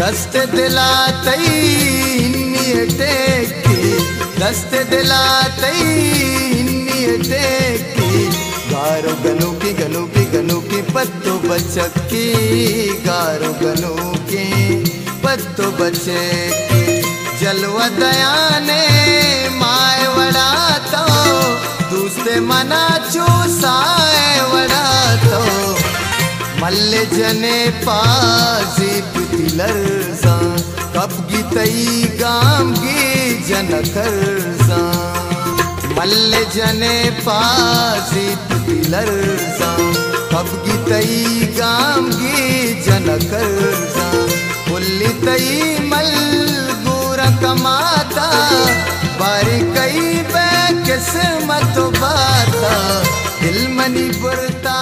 दस्त दिलातई इन्नी टेकी। दस्त दिलातई इन्नी टेकी। गारो गनु की गनु की गनु की पत्तो बचकी गारो गनु की पत्तो बचे की। दया ने माय वड़ा तो दूसरे मना चूसाए वड़ा तो मल्ले जने पाजी पितिलरसा कब गीतई गाम गी जनकरसा मल्ले जने पाजी पितिलरसा कब गीतई गाम गी जनकरसा पुल्ली तई मल गुर कमाता, बारी कई किस्मत बाता। दिल मनी बुरता